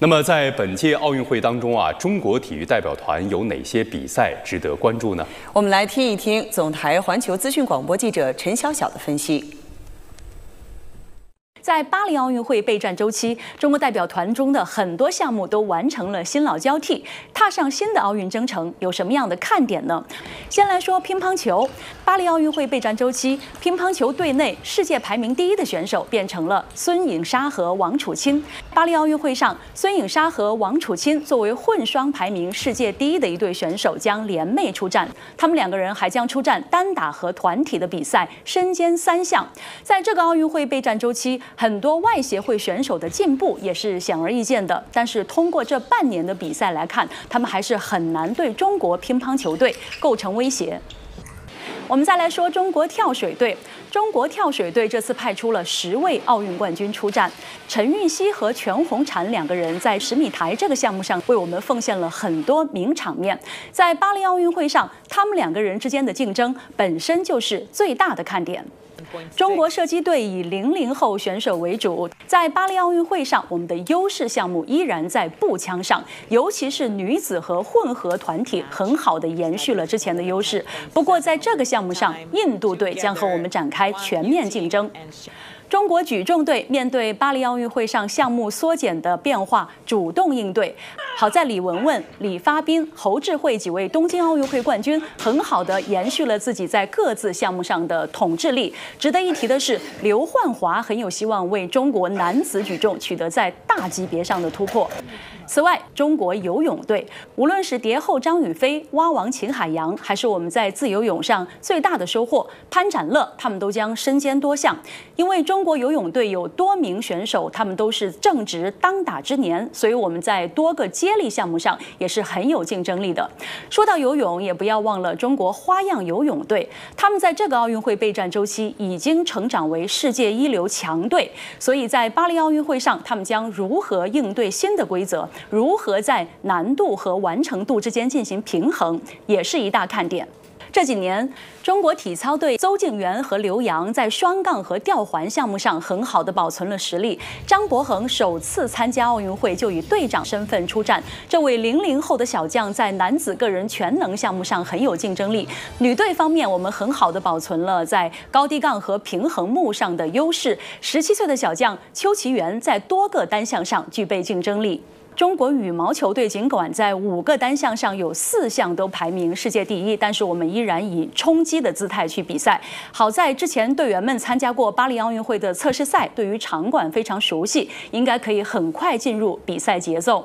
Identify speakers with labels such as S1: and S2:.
S1: 那么在本届奥运会当中啊，中国体育代表团有哪些比赛值得关注呢？
S2: 我们来听一听总台环球资讯广播记者陈晓晓的分析。
S3: 在巴黎奥运会备战周期，中国代表团中的很多项目都完成了新老交替，踏上新的奥运征程，有什么样的看点呢？先来说乒乓球，巴黎奥运会备战周期，乒乓球队内世界排名第一的选手变成了孙颖莎和王楚钦。巴黎奥运会上，孙颖莎和王楚钦作为混双排名世界第一的一对选手将联袂出战，他们两个人还将出战单打和团体的比赛，身兼三项。在这个奥运会备战周期，很多外协会选手的进步也是显而易见的，但是通过这半年的比赛来看，他们还是很难对中国乒乓球队构成威胁。我们再来说中国跳水队，中国跳水队这次派出了十位奥运冠军出战，陈芋汐和全红婵两个人在十米台这个项目上为我们奉献了很多名场面。在巴黎奥运会上，他们两个人之间的竞争本身就是最大的看点。中国射击队以零零后选手为主，在巴黎奥运会上，我们的优势项目依然在步枪上，尤其是女子和混合团体，很好的延续了之前的优势。不过，在这个项目上，印度队将和我们展开全面竞争。中国举重队面对巴黎奥运会上项目缩减的变化，主动应对。好在李雯雯、李发彬、侯智慧几位东京奥运会冠军，很好的延续了自己在各自项目上的统治力。值得一提的是，刘焕华很有希望为中国男子举重取得在大级别上的突破。此外，中国游泳队无论是蝶后张雨霏、蛙王秦海洋，还是我们在自由泳上最大的收获潘展乐，他们都将身兼多项。因为中国游泳队有多名选手，他们都是正值当打之年，所以我们在多个接力项目上也是很有竞争力的。说到游泳，也不要忘了中国花样游泳队，他们在这个奥运会备战周期已经成长为世界一流强队，所以在巴黎奥运会上，他们将如何应对新的规则？如何在难度和完成度之间进行平衡，也是一大看点。这几年，中国体操队邹敬园和刘洋在双杠和吊环项目上很好的保存了实力。张博恒首次参加奥运会就以队长身份出战，这位零零后的小将在男子个人全能项目上很有竞争力。女队方面，我们很好的保存了在高低杠和平衡木上的优势。十七岁的小将邱其元在多个单项上具备竞争力。中国羽毛球队尽管在五个单项上有四项都排名世界第一，但是我们依然以冲击的姿态去比赛。好在之前队员们参加过巴黎奥运会的测试赛，对于场馆非常熟悉，应该可以很快进入比赛节奏。